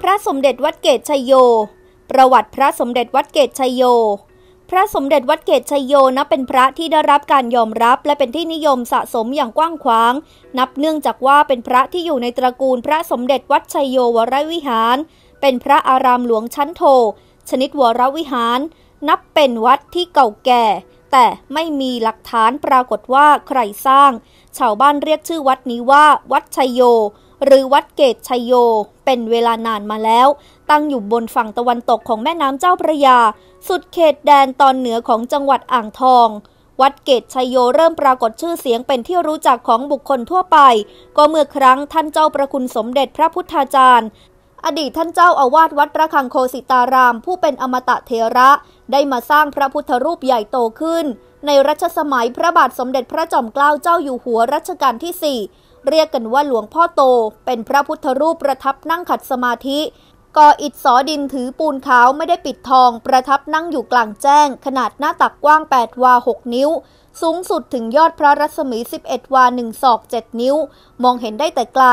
พระสมเด็จวัดเกตชัยโย ประวัติพระสมเด็จวัดเกตชัยโย พระสมเด็จวัดเกตชัยโยนับเป็นพระที่ได้รับการยอมรับและเป็นที่นิยมสะสมอย่างกว้างขวาง นับเนื่องจากว่าเป็นพระที่อยู่ในตระกูลพระสมเด็จวัดชัยโยวรวิหาร เป็นพระอารามหลวงชั้นโท ชนิดวรวิหาร นับเป็นวัดที่เก่าแก่ แต่ไม่มีหลักฐานปรากฏว่าใครสร้าง ชาวบ้านเรียกชื่อวัดนี้ว่า วัดชัยโย หรือวัดเกตชัยโย เป็นเวลานานมาแล้ว ตั้งอยู่บนฝั่งตะวันตกของแม่น้ำเจ้าพระยา สุดเขตแดนตอนเหนือของจังหวัดอ่างทอง วัดเกตชัยโยเริ่มปรากฏชื่อเสียงเป็นที่รู้จักของบุคคลทั่วไป ก็เมื่อครั้งท่านเจ้าประคุณสมเด็จพระพุทธาจารย์ อดีตท่านเจ้าอาวาสวัดระฆังโคสิตาราม ผู้เป็นอมตะเทระ ได้มาสร้างพระพุทธรูปใหญ่โตขึ้นในรัชสมัยพระบาทสมเด็จพระจอมเกล้าเจ้าอยู่หัวรัชกาลที่ 4 เรียกกันว่าหลวงพ่อโต เป็นพระพุทธรูปประทับนั่งขัดสมาธิก่ออิฐสอดินถือปูนขาวไม่ได้ปิดทอง ประทับนั่งอยู่กลางแจ้ง ขนาดหน้าตักกว้าง 8 วา 6 นิ้ว สูงสุดถึงยอดพระรัศมี 11 วา 1 ศอก 7 นิ้ว มองเห็นได้แต่ไกล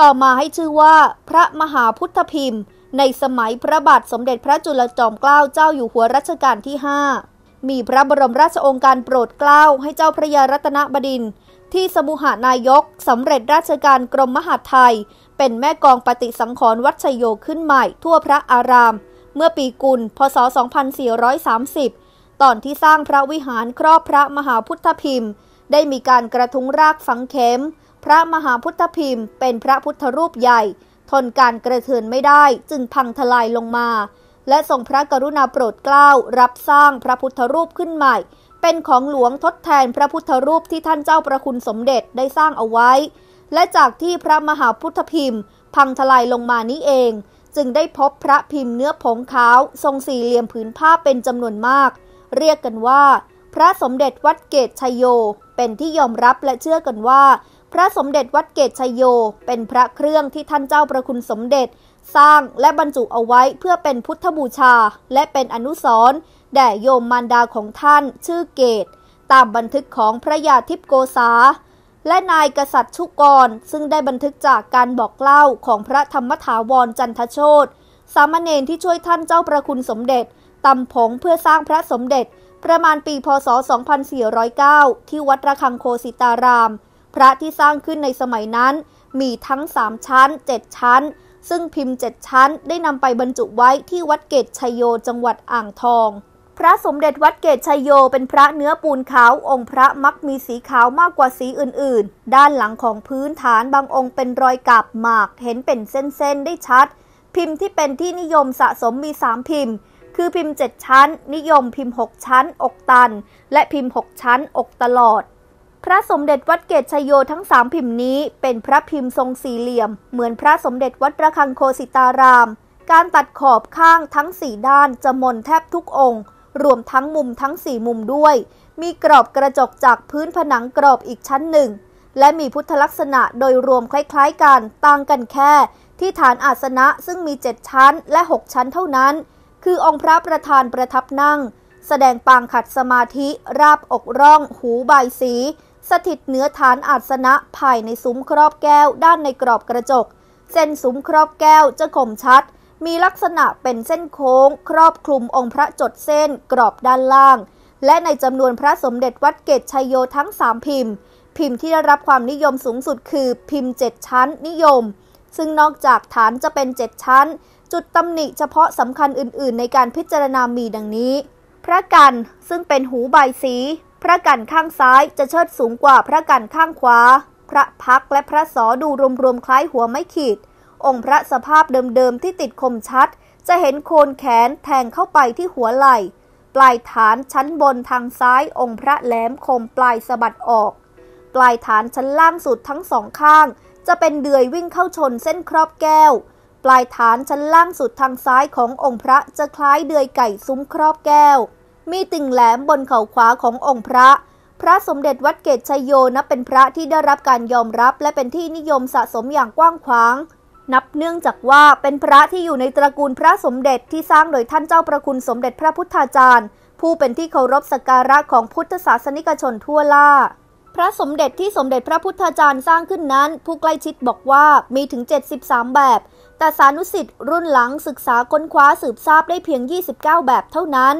ต่อมาให้ชื่อว่า พระมหาพุทธพิมพ์ ในสมัยพระบาทสมเด็จพระจุลจอมเกล้าเจ้าอยู่หัวรัชกาลที่ 5 มีพระบรมราชโองการโปรดเกล้าให้เจ้าพระยารัตนบดินทร์ ที่สมุหานายกสำเร็จราชการกรมมหาดไทย เป็นแม่กองปฏิสังขรณ์วัดชโยขึ้นใหม่ทั่วพระอาราม เมื่อปีกุล พศ 2430 ตอนที่สร้างพระวิหารครอบพระมหาพุทธพิมพ์ ได้มีการกระทุ้งรากฝังเข็ม พระมหาพุทธพิมพ์ เป็นพระพุทธรูปใหญ่ ทนการกระเทือนไม่ได้จึงพังทลายลงมา และทรงพระกรุณาโปรดเกล้ารับสร้างพระพุทธรูปขึ้นใหม่ เป็นของหลวงทดแทนพระพุทธรูปที่ท่านเจ้าประคุณสมเด็จได้สร้างเอาไว้ และจากที่พระมหาพุทธพิมพ์ พังทลายลงมานี้เอง จึงได้พบพระพิมพ์เนื้อผงขาว ทรงสี่เหลี่ยมผืนผ้าเป็นจำนวนมาก เรียกกันว่า พระสมเด็จวัดเกตชัยโย เป็นที่ยอมรับและเชื่อกันว่า พระสมเด็จวัดเกตชัยโย เป็นพระเครื่องที่ท่านเจ้าประคุณสมเด็จ สร้างและบรรจุเอาไว้เพื่อเป็นพุทธบูชา และเป็นอนุสรณ์แด่โยมมารดาของท่านชื่อเกต ตามบันทึกของพระยาทิพโกษา และนายกษัตริย์ชุกร ซึ่งได้บันทึกจากการบอกเล่าของพระธรรมถาวรจันทโชตสามเณรที่ช่วยท่านเจ้าประคุณสมเด็จตำผงเพื่อสร้างพระสมเด็จ ประมาณปีพศ 2409 ที่วัดระฆังโคสิตาราม พระที่สร้างขึ้นในสมัยนั้น มีทั้ง 3 ชั้น 7 ชั้น ซึ่งพิมพ์ 7 ชั้นได้นำไปบรรจุไว้ที่วัดเกตชัยโยจังหวัดอ่างทอง พระสมเด็จวัดเกตชัยโยเป็นพระเนื้อปูนขาวองค์พระมักมีสีขาวมากกว่าสีอื่น ๆ ด้านหลังของพื้นฐานบางองค์เป็นรอยกาบหมากเห็นเป็นเส้น ๆ ได้ชัด พิมพ์ที่เป็นที่นิยมสะสมมี 3 พิมพ์คือพิมพ์ 7 ชั้น นิยมพิมพ์ 6 ชั้น อกตัน และพิมพ์ 6 ชั้น อกตลอด พระสมเด็จวัดเกตชยโยทั้ง3พิมพ์นี้ เป็นพระพิมพ์ทรงสี่เหลี่ยม เหมือนพระสมเด็จวัดระฆังโคสิตาราม การตัดขอบข้างทั้ง4ด้านจะมนแทบทุกองค์ รวมทั้งมุมทั้งสี่มุมด้วย มีกรอบกระจกจากพื้นผนังกรอบอีกชั้นหนึ่ง และมีพุทธลักษณะโดยรวมคล้ายๆกัน ต่างกันแค่ ที่ฐานอาสนะซึ่งมีเจ็ดชั้นและ6ชั้นเท่านั้น คือองค์พระประธานประทับนั่ง แสดงปางขัดสมาธิ ราบอกร่อง หูใบสี สถิตเหนือฐานอาสนะภายในซุ้มครอบแก้วด้านในกรอบกระจก เส้นซุ้มครอบแก้วจะคมชัด มีลักษณะเป็นเส้นโค้ง ครอบคลุมองค์พระจดเส้นกรอบด้านล่าง และในจำนวนพระสมเด็จวัดเกตชัยโยทั้ง 3 พิมพ์ พิมพ์ที่ได้รับความนิยมสูงสุดคือพิมพ์ 7 ชั้นนิยม ซึ่งนอกจากฐานจะเป็น 7 ชั้น จุดตำหนิเฉพาะสำคัญอื่น ๆ ในการพิจารณามีดังนี้ พระกันซึ่งเป็นหูใบสี พระกันข้างซ้ายจะเชิดสูงกว่าพระกันข้างขวา พระพักและพระสอดูรวมๆคล้ายหัวไม่ขีด องค์พระสภาพเดิมๆที่ติดคมชัด จะเห็นโคนแขนแทงเข้าไปที่หัวไหล่ ปลายฐานชั้นบนทางซ้าย องค์พระแหลมคมปลายสะบัดออก ปลายฐานชั้นล่างสุดทั้งสองข้าง จะเป็นเดือยวิ่งเข้าชนเส้นครอบแก้ว ปลายฐานชั้นล่างสุดทางซ้ายขององค์พระจะคล้ายเดือยไก่ซุ้มครอบแก้ว มีติ่งแหลมบนเข่าขวาขององค์พระ พระสมเด็จวัดเกตชัยโยนับเป็นพระที่ได้รับการยอมรับและเป็นที่นิยมสะสมอย่างกว้างขวาง นับเนื่องจากว่าเป็นพระที่อยู่ในตระกูลพระสมเด็จที่สร้างโดยท่านเจ้าประคุณสมเด็จพระพุทธาจารย์ ผู้เป็นที่เคารพสักการะของพุทธศาสนิกชนทั่วล่าพระสมเด็จที่สมเด็จพระพุทธาจารย์สร้างขึ้นนั้น ผู้ใกล้ชิดบอกว่ามีถึง 73 แบบ แต่สานุสิทธิ์รุ่นหลังศึกษาค้นคว้าสืบทราบได้เพียง 29 แบบเท่านั้น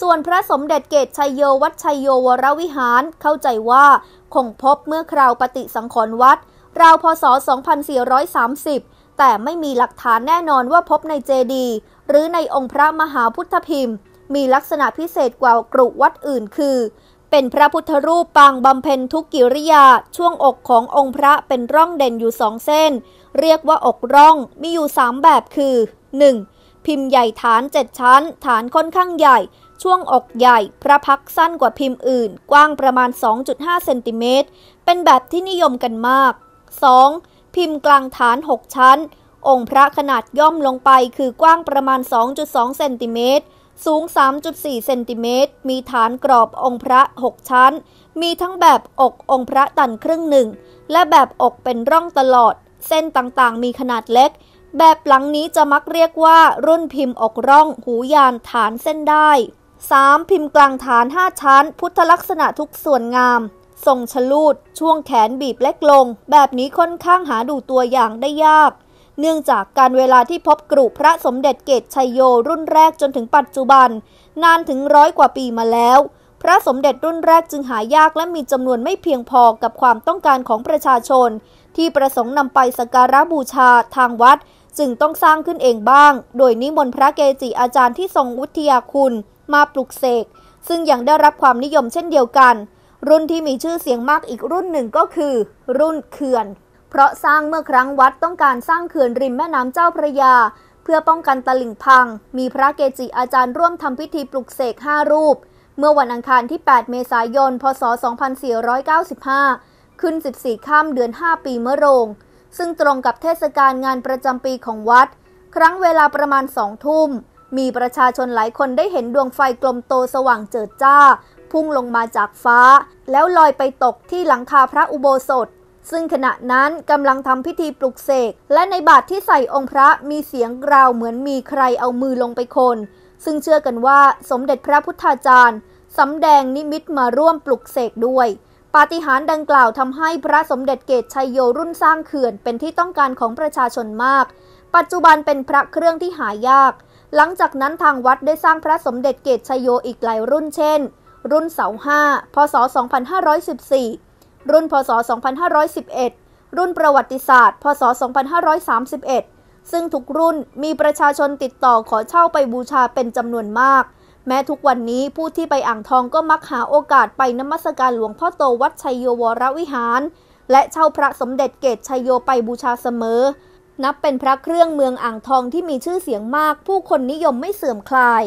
ส่วนพระสมเด็จเกตชัยโยวัดชัยโยวรวิหารเข้าใจว่าคงพบเมื่อคราวปฏิสังขรณ์วัด ราวพศ 2430 แต่ไม่มีหลักฐานแน่นอนว่าพบในเจดีหรือในองค์พระมหาพุทธพิมพ์ มีลักษณะพิเศษกว่ากรุวัดอื่นคือ เป็นพระพุทธรูปปางบำเพ็ญทุกกิริยา ช่วงอกขององค์พระเป็นร่องเด่นอยู่สองเส้น เรียกว่าอกร่องมีอยู่สามแบบคือ 1. พิมพ์ใหญ่ฐานเจ็ดชั้น ฐานค่อนข้างใหญ่ ช่วงอกใหญ่ พระพักสั้นกว่าพิมพ์อื่น กว้างประมาณ 2.5 เซนติเมตร เป็นแบบที่นิยมกันมาก 2. พิมพ์กลางฐาน 6 ชั้น องค์พระขนาดย่อมลงไปคือกว้างประมาณ 2.2 เซนติเมตร สูง 3.4 เซนติเมตร มีฐานกรอบองค์พระ 6 ชั้น มีทั้งแบบอกองค์พระตันครึ่งหนึ่ง และแบบอกเป็นร่องตลอด เส้นต่างๆ มีขนาดเล็กแบบหลังนี้จะมักเรียกว่ารุ่นพิมพ์อกร่อง หูยานฐานเส้นได้ 3. พิมพ์กลางฐาน 5 ชั้น พุทธลักษณะทุกส่วนงาม ทรงชลูด ช่วงแขนบีบเล็กลง แบบนี้ค่อนข้างหาดูตัวอย่างได้ยาก เนื่องจากการเวลาที่พบกรุพระสมเด็จเกตชัยโยรุ่นแรกจนถึงปัจจุบัน นานถึงร้อยกว่าปีมาแล้ว พระสมเด็จรุ่นแรกจึงหายากและมีจำนวนไม่เพียงพอกับความต้องการของประชาชน ที่ประสงค์นำไปสักการะบูชาทางวัด จึงต้องสร้างขึ้นเองบ้าง โดยนิมนต์พระเกจิอาจารย์ที่ทรงวิทยาคุณมาปลุกเสก ซึ่งยังได้รับความนิยมเช่นเดียวกัน รุ่นที่มีชื่อเสียงมากอีกรุ่นหนึ่งก็คือ รุ่นเขื่อน เพราะสร้างเมื่อครั้งวัดต้องการสร้างเขื่อนริมแม่น้ำเจ้าพระยา เพื่อป้องกันตลิ่งพัง มีพระเกจิอาจารย์ร่วมทำพิธีปลุกเสก5รูป เมื่อวันอังคารที่ 8 เมษายน พศ 2495 ขึ้น 14 ข้ามเดือน 5 ปีมะโรง ซึ่งตรงกับเทศกาลงานประจำปีของวัด ครั้งเวลาประมาณสองทุ่ม มีประชาชนหลายคนได้เห็นดวงไฟกลมโตสว่างเจิดจ้า พุ่งลงมาจากฟ้า แล้วลอยไปตกที่หลังคาพระอุโบสถ ซึ่งขณะนั้นกำลังทำพิธีปลุกเสก และในบาตรที่ใส่องค์พระมีเสียงกราวเหมือนมีใครเอามือลงไปคน ซึ่งเชื่อกันว่าสมเด็จพระพุทธาจารย์สำแดงนิมิตมาร่วมปลุกเสกด้วยปาฏิหาริย์ดังกล่าวทำให้พระสมเด็จเกตชัยโยรุ่นสร้างเขื่อนเป็นที่ต้องการของประชาชนมาก ปัจจุบันเป็นพระเครื่องที่หายาก หลังจากนั้นทางวัดได้สร้างพระสมเด็จเกตชยโยอีกหลายรุ่นเช่น รุ่นเสาห้าพศ 2514 รุ่นพศ 2511 รุ่นประวัติศาสตร์ พศ 2531 ซึ่งทุกรุ่นมีประชาชนติดต่อขอเช่าไปบูชาเป็นจำนวนมาก แม้ทุกวันนี้ผู้ที่ไปอ่างทองก็มักหาโอกาสไปนมัสการหลวงพ่อโตวัดชัยโยวรวิหาร และเช่าพระสมเด็จเกตชัยโยไปบูชาเสมอ นับเป็นพระเครื่องเมืองอ่างทองที่มีชื่อเสียงมาก ผู้คนนิยมไม่เสื่อมคลาย